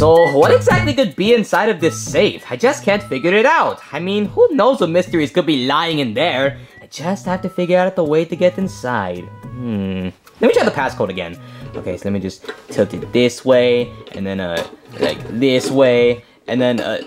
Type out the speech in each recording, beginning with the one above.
So, what exactly could be inside of this safe? I just can't figure it out. I mean, who knows what mysteries could be lying in there? I just have to figure out the way to get inside. Hmm. Let me try the passcode again. Okay, so let me just tilt it this way, and then, uh, like this way, and then, uh,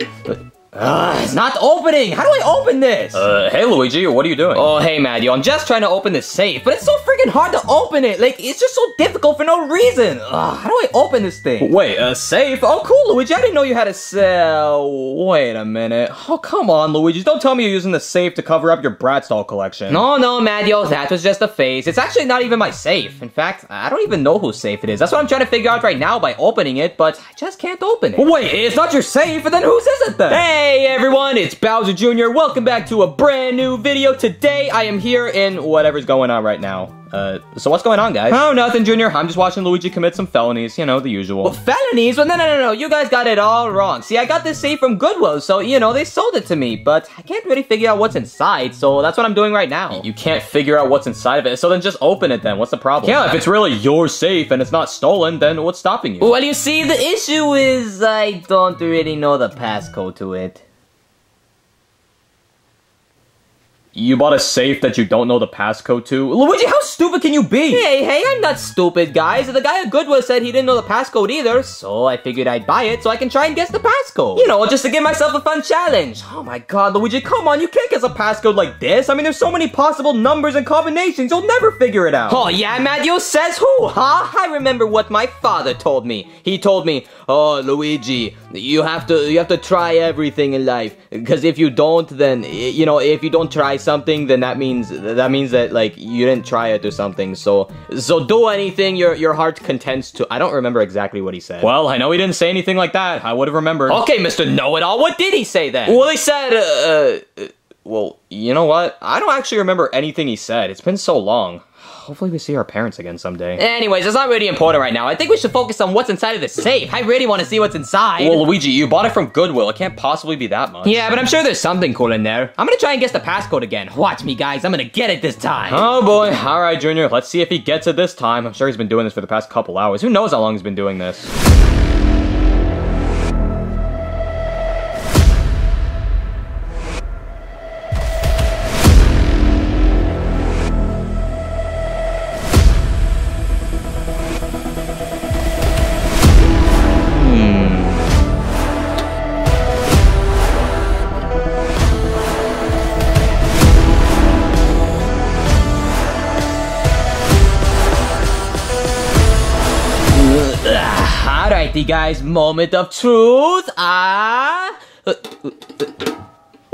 uh, it's not opening! How do I open this? Uh, hey Luigi, what are you doing? Oh, hey, Mario, I'm just trying to open this safe, but it's so freaking hard to open it. Like, it's just so difficult for no reason. Ugh, how do I open this thing? Wait, a safe? Oh, cool, Luigi. I didn't know you had a cell. Wait a minute. Oh, come on, Luigi. Don't tell me you're using the safe to cover up your Bratz doll collection. No, no, Mario. That was just a phase. It's actually not even my safe. In fact, I don't even know whose safe it is. That's what I'm trying to figure out right now by opening it, but I just can't open it. Wait, it's not your safe, and then whose is it then? Hey, everyone. It's Bowser Jr. Welcome back to a brand new video. Today, I am here in whatever's going on right now. Uh, so what's going on, guys? Oh, nothing, Junior. I'm just watching Luigi commit some felonies. You know, the usual. Well, felonies? Well, no, no, no, no. You guys got it all wrong. See, I got this safe from Goodwill, so, you know, they sold it to me, but I can't really figure out what's inside, so that's what I'm doing right now. You can't figure out what's inside of it, so then just open it then. What's the problem? Yeah, if it's really your safe and it's not stolen, then what's stopping you? Well, you see, the issue is I don't really know the passcode to it. You bought a safe that you don't know the passcode to? Luigi, how stupid can you be? Hey, hey, I'm not stupid, guys. The guy at Goodwill said he didn't know the passcode either, so I figured I'd buy it so I can try and guess the passcode. You know, just to give myself a fun challenge. Oh my god, Luigi, come on, you can't guess a passcode like this. I mean, there's so many possible numbers and combinations, you'll never figure it out. Oh yeah, Mario says who, huh? I remember what my father told me. He told me, oh, Luigi, you have to, you have to try everything in life. Because if you don't, then, you know, if you don't try something, then that means that means that like you didn't try it or something. So so do anything your your heart contents to. I don't remember exactly what he said. Well, I know he didn't say anything like that. I would have remembered. Okay, Mr. Know-It-All, what did he say then? Well, he said, uh, uh, well, you know what? I don't actually remember anything he said. It's been so long. Hopefully we see our parents again someday. Anyways, it's not really important right now. I think we should focus on what's inside of the safe. I really want to see what's inside. Well, Luigi, you bought it from Goodwill. It can't possibly be that much. Yeah, but I'm sure there's something cool in there. I'm gonna try and guess the passcode again. Watch me, guys. I'm gonna get it this time. Oh boy. All right, Junior. Let's see if he gets it this time. I'm sure he's been doing this for the past couple hours. Who knows how long he's been doing this? Guys. Moment of truth. Ah. Uh, uh, uh.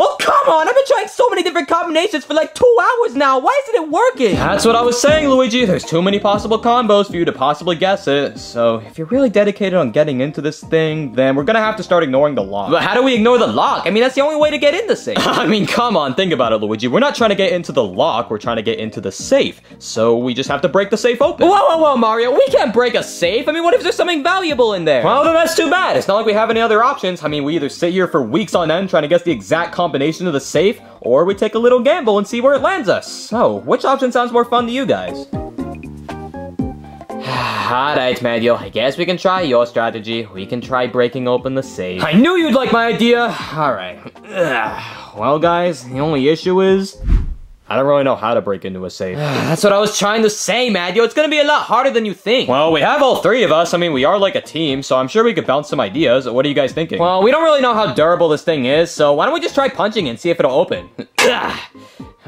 Oh, come on! I've been trying so many different combinations for like two hours now. Why isn't it working? That's what I was saying, Luigi. There's too many possible combos for you to possibly guess it. So if you're really dedicated on getting into this thing, then we're gonna have to start ignoring the lock. But how do we ignore the lock? I mean, that's the only way to get in the safe. I mean, come on, think about it, Luigi. We're not trying to get into the lock, we're trying to get into the safe. So we just have to break the safe open. Whoa, whoa, whoa, Mario. We can't break a safe. I mean, what if there's something valuable in there? Well, then that's too bad. It's not like we have any other options. I mean, we either sit here for weeks on end trying to guess the exact combination of the safe, or we take a little gamble and see where it lands us. So, which option sounds more fun to you guys? Alright, Mario, I guess we can try your strategy. We can try breaking open the safe. I knew you'd like my idea! Alright. Well, guys, the only issue is... I don't really know how to break into a safe. That's what I was trying to say, Mario. It's gonna be a lot harder than you think. Well, we have all three of us. I mean, we are like a team, so I'm sure we could bounce some ideas. What are you guys thinking? Well, we don't really know how durable this thing is, so why don't we just try punching it and see if it'll open?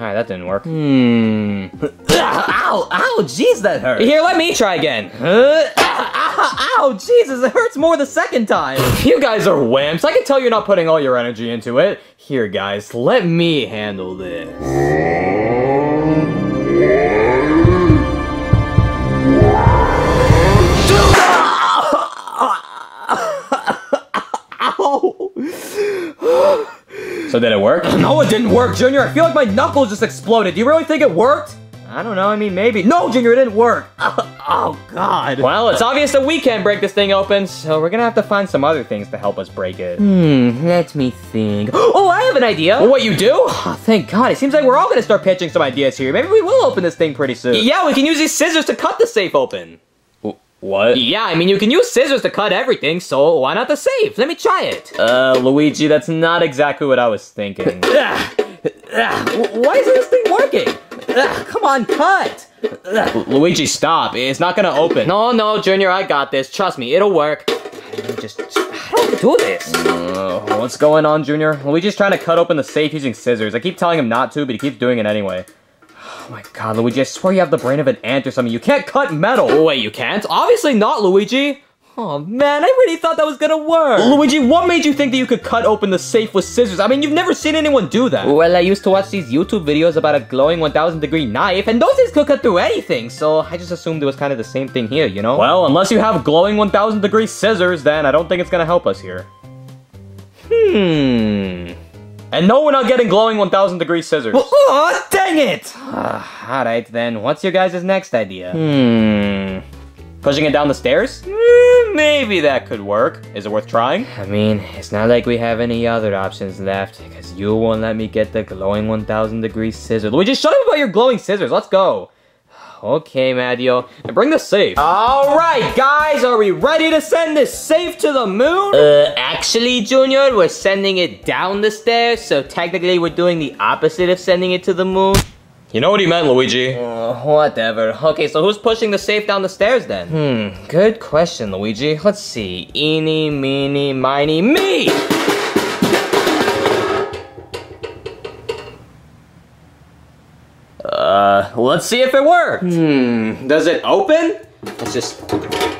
Alright, that didn't work. Hmm. ow, ow, jeez, that hurt. Here, let me try again. Uh, ow, ow, Jesus, it hurts more the second time. you guys are wimps. I can tell you're not putting all your energy into it. Here, guys, let me handle this. So did it work? No, it didn't work, Junior. I feel like my knuckles just exploded. Do you really think it worked? I don't know, I mean, maybe. No, Junior, it didn't work. Oh, God. Well, it's obvious that we can't break this thing open, so we're gonna have to find some other things to help us break it. Hmm, let me think. Oh, I have an idea. Well, what, you do? Oh, thank God. It seems like we're all gonna start pitching some ideas here. Maybe we will open this thing pretty soon. Yeah, we can use these scissors to cut the safe open. What? Yeah, I mean, you can use scissors to cut everything, so why not the safe? Let me try it. Uh, Luigi, that's not exactly what I was thinking. Ugh. Ugh. W- Why isn't this thing working? Ugh, Come on, cut. Luigi, stop. It's not gonna open. No, no, Junior, I got this. Trust me, it'll work. I Just, how do I do this? Uh, what's going on, Junior? Luigi's trying to cut open the safe using scissors. I keep telling him not to, but he keeps doing it anyway. Oh my god, Luigi, I swear you have the brain of an ant or something. You can't cut metal! Oh, wait, you can't? Obviously not, Luigi. Oh man, I really thought that was gonna work. Luigi, what made you think that you could cut open the safe with scissors? I mean, you've never seen anyone do that. Well, I used to watch these YouTube videos about a glowing 1000 degree knife, and those things could cut through anything, so I just assumed it was kind of the same thing here, you know? Well, unless you have glowing 1000 degree scissors, then I don't think it's gonna help us here. hmm. And no, we're not getting glowing 1000 degree scissors. Oh, dang it! Alright then, what's your guys' next idea? Hmm. Pushing it down the stairs? Eh, maybe that could work. Is it worth trying? I mean, it's not like we have any other options left, because you won't let me get the glowing 1000 degree scissors. Luigi, shut up about your glowing scissors. Let's go. Okay, Mario. And bring the safe. Alright, guys, are we ready to send this safe to the moon? Uh, actually, Junior, we're sending it down the stairs, so technically we're doing the opposite of sending it to the moon. You know what he meant, Luigi. Uh, whatever. Okay, so who's pushing the safe down the stairs then? Hmm, good question, Luigi. Let's see. Eeny, meeny, miny, me! Uh, let's see if it worked. Hmm, does it open? Let's just...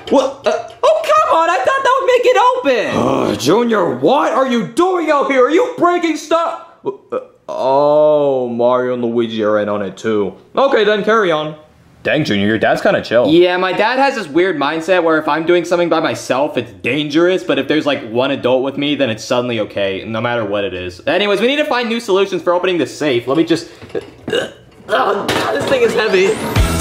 What? Uh, oh, come on! I thought that would make it open! Uh, Junior, what are you doing out here? Are you breaking stuff? Uh, oh, Mario and Luigi are in on it too. Okay, then carry on. Dang, Junior, your dad's kind of chill. Yeah, my dad has this weird mindset where if I'm doing something by myself, it's dangerous, but if there's like one adult with me, then it's suddenly okay, no matter what it is. Anyways, we need to find new solutions for opening this safe. Let me just... Oh, God, this thing is heavy.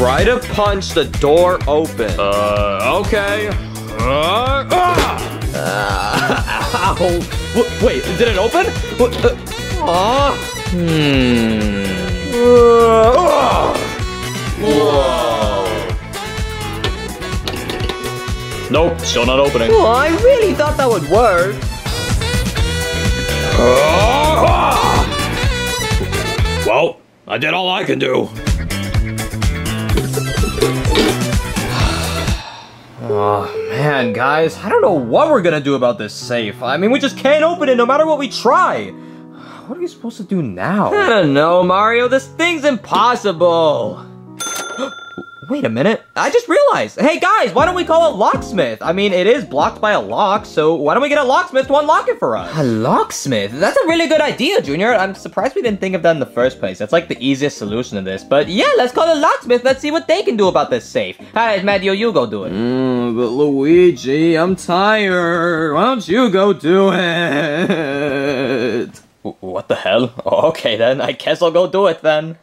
Try to punch the door open. Uh, okay. Uh, ah! Ow. Wh- Wait, did it open? What? Uh, ah. Hmm... Uh, ah. Whoa. Nope, still not opening. Oh, I really thought that would work. Ah! Well, I did all I can do. Oh man, guys, I don't know what we're gonna do about this safe. I mean, we just can't open it no matter what we try. What are we supposed to do now? I don't know, Mario. This thing's impossible. Wait a minute. I just realized. Hey guys, why don't we call it locksmith? I mean, it is blocked by a lock, so why don't we get a locksmith to unlock it for us? A locksmith? That's a really good idea, Junior. I'm surprised we didn't think of that in the first place. That's like the easiest solution to this. But yeah, let's call it locksmith. Let's see what they can do about this safe. Alright, Mario, you go do it. Mm, but Luigi, I'm tired. Why don't you go do it? What the hell? Okay then, I guess I'll go do it then.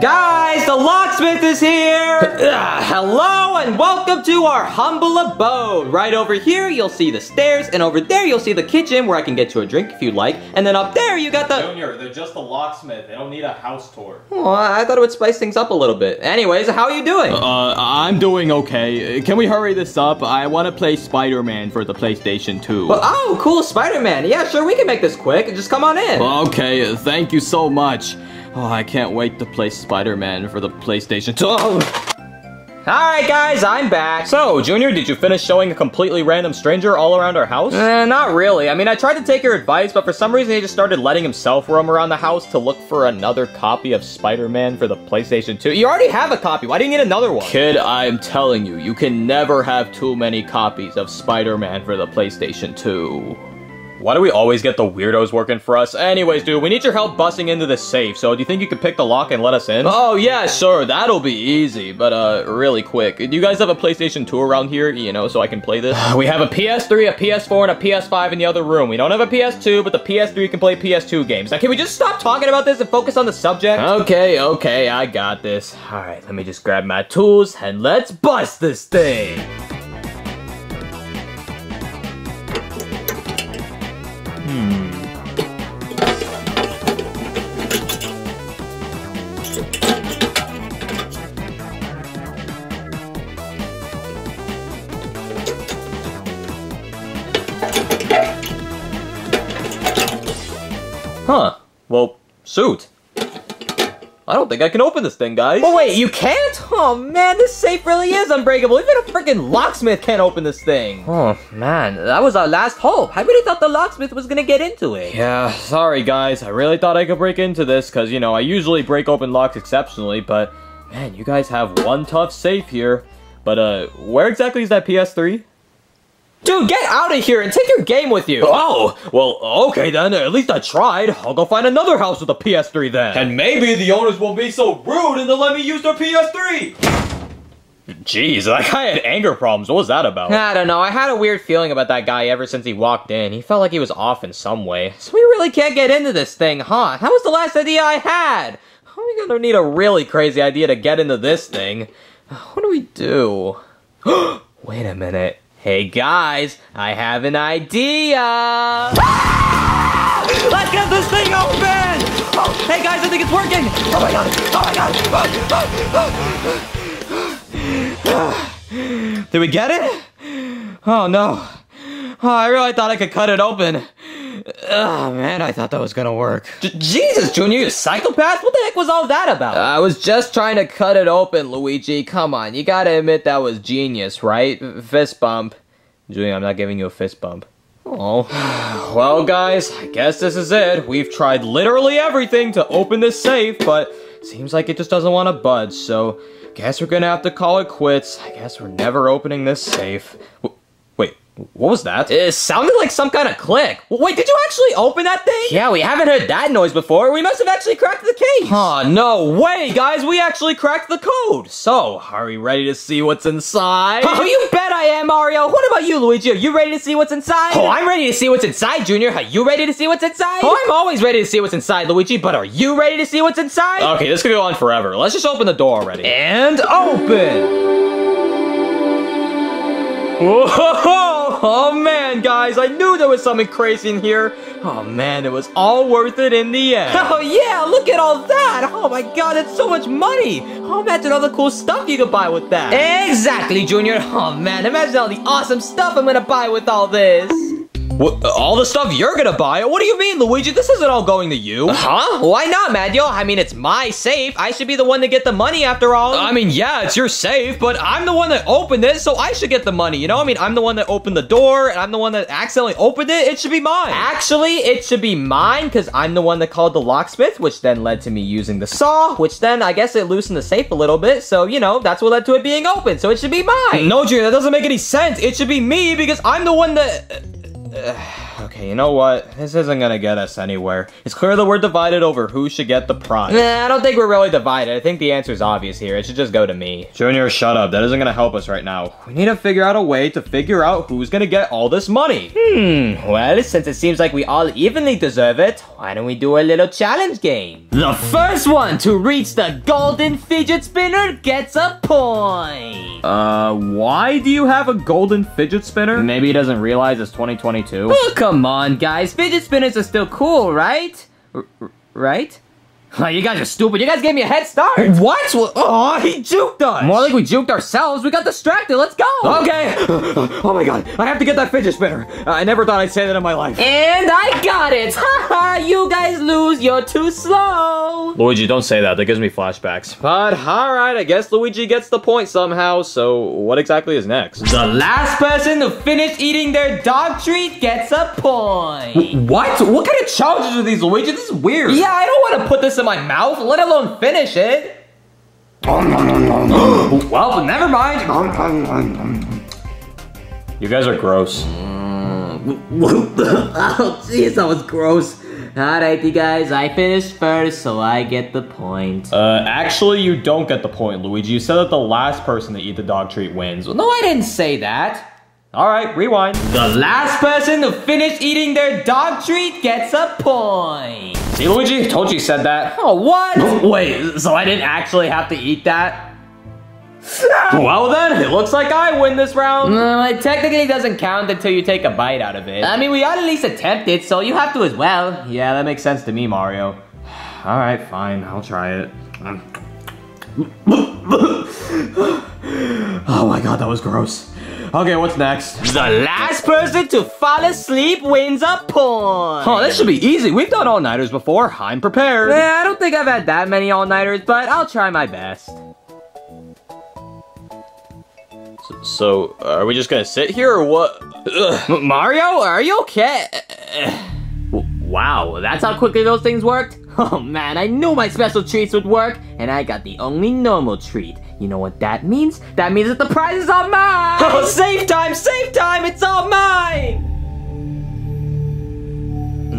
Guys, the locksmith is here! Ugh, hello and welcome to our humble abode. Right over here, you'll see the stairs, and over there, you'll see the kitchen where I can get you a drink if you'd like. And then up there, you got the. Junior, they're just a locksmith. They don't need a house tour. Oh, I thought it would spice things up a little bit. Anyways, how are you doing? Uh, I'm doing okay. Can we hurry this up? I want to play Spider-Man for the PlayStation 2. Well, oh, cool, Spider-Man. Yeah, sure, we can make this quick. Just come on in. Okay, thank you so much. Oh, I can't wait to play Spider-Man for the PlayStation 2. Oh, Alright, guys, I'm back. So, Junior, did you finish showing a completely random stranger all around our house? Eh, not really. I mean, I tried to take your advice, but for some reason he just started letting himself roam around the house to look for another copy of Spider-Man for the PlayStation 2. You already have a copy. Why do you need another one? Kid, I'm telling you, you can never have too many copies of Spider-Man for the PlayStation 2. Why do we always get the weirdos working for us? Anyways, dude, we need your help busting into the safe, so do you think you could pick the lock and let us in? Oh, yeah, sure, that'll be easy, but, uh, really quick. Do you guys have a PlayStation 2 around here, you know, so I can play this? we have a PS3, a PS4, and a PS5 in the other room. We don't have a PS2, but the PS3 can play PS2 games. Now, can we just stop talking about this and focus on the subject? Okay, okay, I got this. Alright, let me just grab my tools, and let's bust this thing! Huh. Well, shoot. I don't think I can open this thing, guys. Oh wait, you can't? Oh man, this safe really is unbreakable. Even a freaking locksmith can't open this thing. Oh man, that was our last hope. I really thought the locksmith was gonna get into it. Yeah, sorry guys. I really thought I could break into this because, you know, I usually break open locks exceptionally, but man, you guys have one tough safe here. But, uh, where exactly is that PS3? Dude, get out of here and take your game with you. Oh, well, okay then. At least I tried. I'll go find another house with a PS3 then. And maybe the owners won't be so rude and they'll let me use their PS3. Jeez, that guy had anger problems. What was that about? I don't know. I had a weird feeling about that guy ever since he walked in. He felt like he was off in some way. So we really can't get into this thing, huh? That was the last idea I had. We're gonna need a really crazy idea to get into this thing. What do we do? Wait a minute. Hey guys, I have an idea! Ah! Let's get this thing open! Oh, hey guys, I think it's working! Oh my god! Oh my god! Did we get it? Oh no. Oh, I really thought I could cut it open. Oh man, I thought that was gonna work. J Jesus, Junior, you psychopath? What the heck was all that about? I was just trying to cut it open, Luigi. Come on, you gotta admit that was genius, right? Fist bump. Junior, I'm not giving you a fist bump. Oh. well, guys, I guess this is it. We've tried literally everything to open this safe, but seems like it just doesn't want to budge, so guess we're gonna have to call it quits. I guess we're never opening this safe. What was that? It sounded like some kind of click. Wait, did you actually open that thing? Yeah, we haven't heard that noise before. We must have actually cracked the case. Huh, no way, guys. We actually cracked the code. So, are we ready to see what's inside? Oh, you bet I am, Mario. What about you, Luigi? Are you ready to see what's inside? Oh, I'm ready to see what's inside, Junior. Are you ready to see what's inside? Oh, I'm always ready to see what's inside, Luigi, but are you ready to see what's inside? Okay, this could go on forever. Let's just open the door already. And open! Whoa! Oh man, guys, I knew there was something crazy in here. Oh man, it was all worth it in the end. Oh yeah, look at all that. Oh my god, it's so much money. Oh, imagine all the cool stuff you could buy with that. Exactly, Junior. Oh man, imagine all the awesome stuff I'm gonna buy with all this. What, all the stuff you're gonna buy? What do you mean, Luigi? This isn't all going to you. Huh? Why not, Mario? I mean, it's my safe. I should be the one to get the money after all. I mean, yeah, it's your safe, but I'm the one that opened it, so I should get the money, you know? I mean, I'm the one that opened the door, and I'm the one that accidentally opened it. It should be mine. Actually, it should be mine, because I'm the one that called the locksmith, which then led to me using the saw, which then, I guess it loosened the safe a little bit, so, you know, that's what led to it being open, so it should be mine. No, Junior, that doesn't make any sense. It should be me, because I'm the one that... Ugh okay, you know what? This isn't gonna get us anywhere. It's clear that we're divided over who should get the prize. Nah, I don't think we're really divided. I think the answer's obvious here. It should just go to me. Junior, shut up. That isn't gonna help us right now. We need to figure out a way to figure out who's gonna get all this money. Hmm, well, since it seems like we all evenly deserve it, why don't we do a little challenge game? The first one to reach the golden fidget spinner gets a point. Uh, why do you have a golden fidget spinner? Maybe he doesn't realize it's 2022. Oh, come on, guys. Fidget spinners are still cool, right? R right? You guys are stupid. You guys gave me a head start. What? Oh, he juked us. More like we juked ourselves. We got distracted. Let's go. Okay. Oh my god. I have to get that fidget spinner. I never thought I'd say that in my life. And I got it. Haha, you guys lose. You're too slow. Luigi, don't say that. That gives me flashbacks. But alright, I guess Luigi gets the point somehow. So what exactly is next? The last person to finish eating their dog treat gets a point. What? What kind of challenges are these, Luigi? This is weird. Yeah, I don't want to put this in my mouth, let alone finish it. well, never mind. You guys are gross. oh, jeez, that was gross. Alright, you guys, I finished first, so I get the point. Uh, actually, you don't get the point, Luigi. You said that the last person to eat the dog treat wins. no, I didn't say that. All right, rewind. The last person to finish eating their dog treat gets a point. See, Luigi? Told you said that. Oh, what? Oh, wait, so I didn't actually have to eat that? Well then, it looks like I win this round. Mm, no, it technically doesn't count until you take a bite out of it. I mean, we ought to at least attempt it, so you have to as well. Yeah, that makes sense to me, Mario. All right, fine, I'll try it. oh my god, that was gross. Okay, what's next? The last person to fall asleep wins a point. Oh, this should be easy. We've done all-nighters before. I'm prepared. Yeah, I don't think I've had that many all-nighters, but I'll try my best. So, so, are we just gonna sit here or what? Ugh. Mario, are you okay? Wow, that's how quickly those things worked? Oh man, I knew my special treats would work, and I got the only normal treat. You know what that means? That means that the prize is all mine! Oh, save time, save time, it's all mine!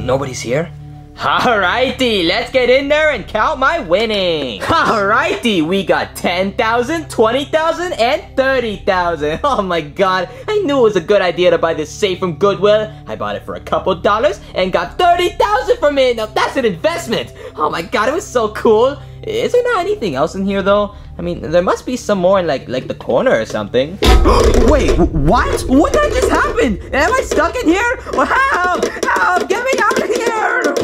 Nobody's here? Alrighty, let's get in there and count my winnings. Alrighty, we got 10,000, 20,000, and 30,000. Oh my god, I knew it was a good idea to buy this safe from Goodwill. I bought it for a couple dollars and got 30,000 from it. Now that's an investment. Oh my god, it was so cool. Is there not anything else in here though? I mean, there must be some more in like like the corner or something. Wait, what? What did just happen? Am I stuck in here? Help! Help! Get me out of here!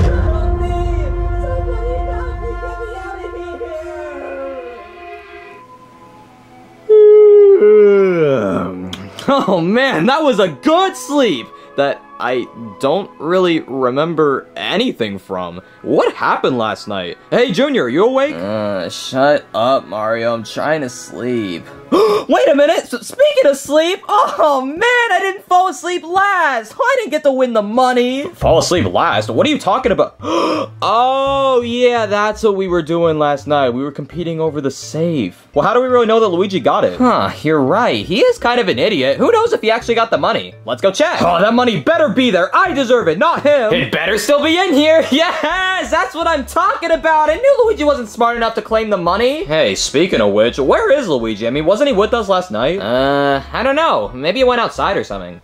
Oh man, that was a good sleep that I don't really remember anything from. What happened last night? Hey, Junior, you awake? Uh, shut up, Mario. I'm trying to sleep. Wait a minute! S speaking of sleep, oh man, I didn't fall asleep last! I didn't get to win the money! Fall asleep last? What are you talking about? oh, yeah, that's what we were doing last night. We were competing over the safe. Well, how do we really know that Luigi got it? Huh, you're right. He is kind of an idiot. Who knows if he actually got the money? Let's go check. Oh, that money better be there. I deserve it, not him. It better still be in here. Yes, that's what I'm talking about. I knew Luigi wasn't smart enough to claim the money. Hey, speaking of which, where is Luigi? I mean, wasn't he with us last night? Uh, I don't know. Maybe he went outside or something.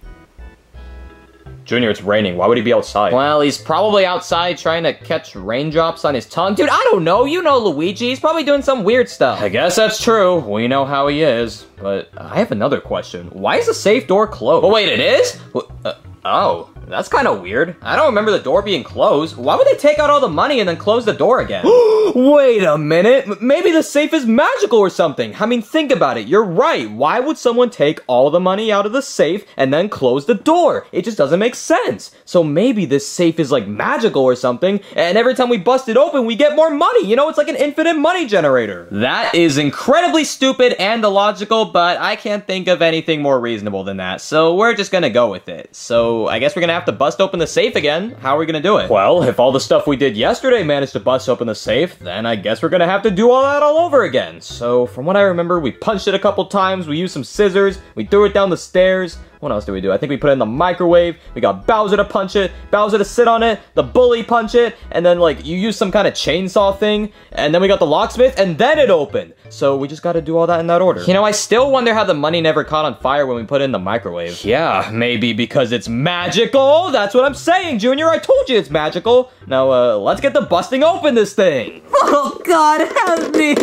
Junior, it's raining. Why would he be outside? Well, he's probably outside trying to catch raindrops on his tongue. Dude, I don't know. You know Luigi. He's probably doing some weird stuff. I guess that's true. We know how he is. But I have another question. Why is the safe door closed? Oh, wait, it is? Uh, oh. That's kind of weird. I don't remember the door being closed. Why would they take out all the money and then close the door again? Wait a minute. Maybe the safe is magical or something. I mean, think about it. You're right. Why would someone take all the money out of the safe and then close the door? It just doesn't make sense. So maybe this safe is like magical or something, and every time we bust it open, we get more money. You know, it's like an infinite money generator. That is incredibly stupid and illogical, but I can't think of anything more reasonable than that. So we're just gonna go with it. So I guess we're gonna have to bust open the safe again. How are we gonna do it? Well, if all the stuff we did yesterday managed to bust open the safe, then I guess we're gonna have to do all that all over again. So, from what I remember, we punched it a couple times, we used some scissors, we threw it down the stairs, what else do we do? I think we put it in the microwave. We got Bowser to punch it, Bowser to sit on it, the bully punch it, and then like you use some kind of chainsaw thing, and then we got the locksmith, and then it opened. So we just got to do all that in that order. You know, I still wonder how the money never caught on fire when we put it in the microwave. Yeah, maybe because it's magical. That's what I'm saying, Junior. I told you it's magical. Now, uh, let's get the busting open this thing. Oh God, help me!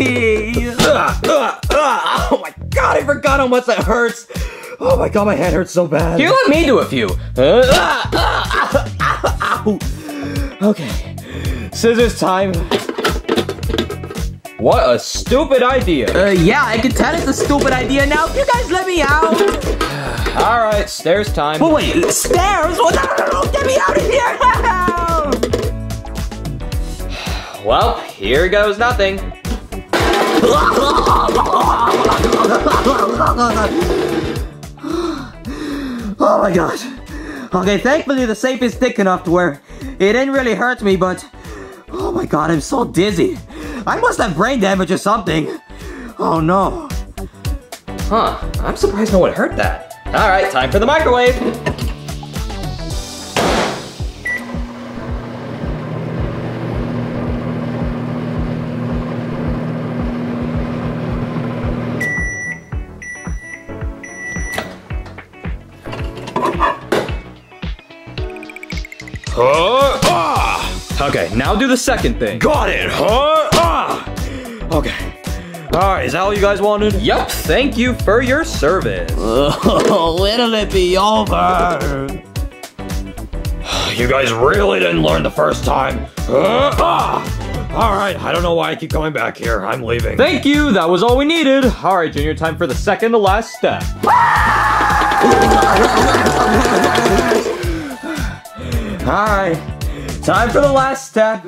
Uh, uh, uh. Oh my God, I forgot how much that hurts. Oh my god, my hand hurts so bad. You let me do a few. okay, scissors time. What a stupid idea. Uh, yeah, I can tell it's a stupid idea now. You guys let me out. All right, stairs time. Oh, wait, stairs? Oh, no, no, no, get me out of here. well, here goes nothing. Oh my gosh. Okay, thankfully the safe is thick enough to where it didn't really hurt me, but... Oh my god, I'm so dizzy. I must have brain damage or something. Oh no. Huh, I'm surprised no one heard that. Alright, time for the microwave. Now do the second thing. Got it. Huh? Ah! Okay. Alright, is that all you guys wanted? Yep, thank you for your service. Oh, will it be over? You guys really didn't learn the first time. Uh, ah! Alright, I don't know why I keep coming back here. I'm leaving. Thank you, that was all we needed. Alright, Junior, time for the second to last step. Alright, time for the last step.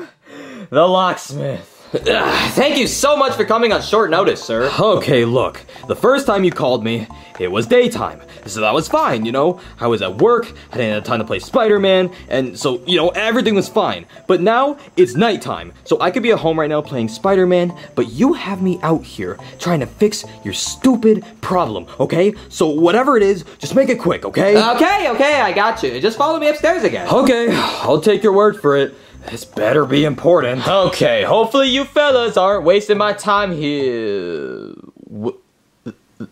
The locksmith. Thank you so much for coming on short notice, sir. Okay, look. The first time you called me, it was daytime. So that was fine, you know? I was at work, I didn't have time to play Spider-Man, and so, you know, everything was fine. But now, it's nighttime, so I could be at home right now playing Spider-Man, but you have me out here trying to fix your stupid problem, okay? So whatever it is, just make it quick, okay? Okay, okay, I got you. Just follow me upstairs again. Okay, I'll take your word for it. This better be important. Okay, hopefully you fellas aren't wasting my time here.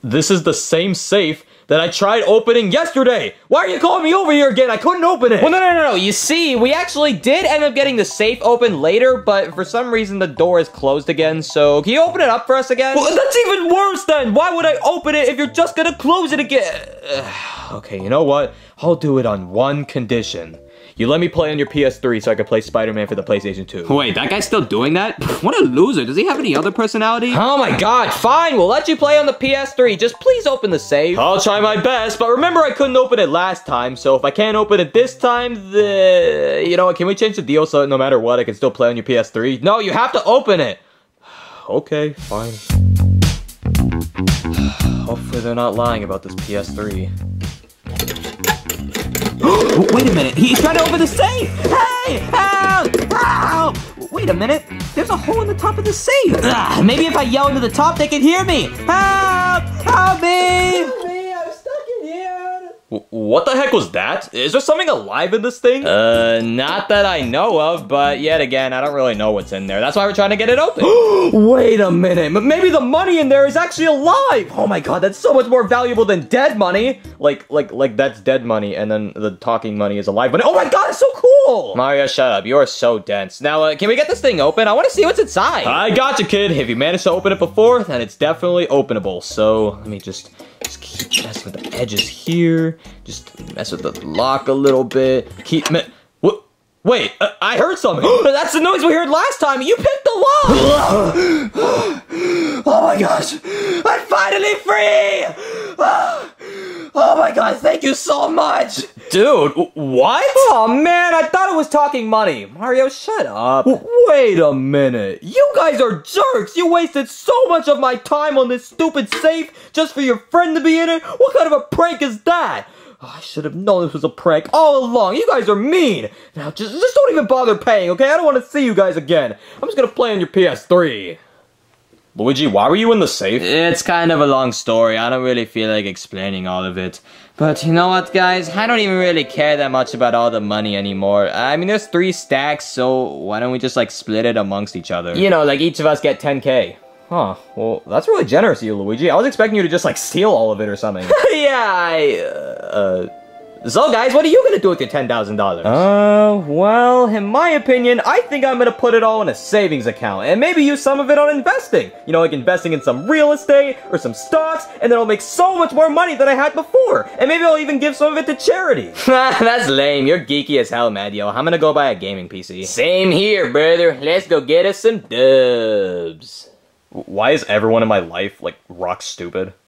This is the same safe that I tried opening yesterday. Why are you calling me over here again? I couldn't open it. Well, no, no, no, no. You see, we actually did end up getting the safe open later, but for some reason the door is closed again. So can you open it up for us again? Well, that's even worse then. Why would I open it if you're just gonna close it again? okay, you know what? I'll do it on one condition. You let me play on your PS3 so I could play Spider-Man for the PlayStation 2. Wait, that guy's still doing that? What a loser. Does he have any other personality? Oh my god, fine, we'll let you play on the PS3. Just please open the safe. I'll try my best, but remember I couldn't open it last time, so if I can't open it this time, the you know what, can we change the deal so that no matter what I can still play on your PS3? No, you have to open it. Okay, fine. Hopefully they're not lying about this PS3. Wait a minute. He's trying to open the safe. Hey, help, help. Wait a minute. There's a hole in the top of the safe. Ah, maybe if I yell into the top, they can hear me. Help, help me. What the heck was that? Is there something alive in this thing? Uh, not that I know of, but yet again, I don't really know what's in there. That's why we're trying to get it open. Wait a minute, maybe the money in there is actually alive. Oh my god, that's so much more valuable than dead money. Like, like, like that's dead money, and then the talking money is alive money. Oh my god, it's so cool. Mario, shut up. You are so dense. Now, uh, can we get this thing open? I want to see what's inside. I got you, kid. If you managed to open it before, then it's definitely openable. So let me just just keep messing with the edges here. Just mess with the lock a little bit. Keep me. What? Wait, uh, I heard something. That's the noise we heard last time. You picked the lock. oh my gosh! I'm finally free. Oh my god! Thank you so much, dude. What? Oh man, I thought it was talking money. Mario, shut up. wait a minute. You guys are jerks. You wasted so much of my time on this stupid safe just for your friend to be in it. What kind of a prank is that? Oh, I should have known this was a prank all along. You guys are mean. Now, just, just don't even bother paying, okay? I don't want to see you guys again. I'm just gonna play on your PS3. Luigi, why were you in the safe? It's kind of a long story. I don't really feel like explaining all of it. But you know what, guys? I don't even really care that much about all the money anymore. I mean, there's three stacks, so why don't we just like split it amongst each other? You know, like each of us get 10k. Huh, well, that's really generous of you, Luigi. I was expecting you to just like steal all of it or something. yeah, I. Uh, uh. So, guys, what are you gonna do with your $10,000? Uh, well, in my opinion, I think I'm gonna put it all in a savings account and maybe use some of it on investing. You know, like investing in some real estate or some stocks, and then I'll make so much more money than I had before. And maybe I'll even give some of it to charity. That's lame. You're geeky as hell, Mario. I'm gonna go buy a gaming PC. Same here, brother. Let's go get us some dubs. Why is everyone in my life like rock stupid?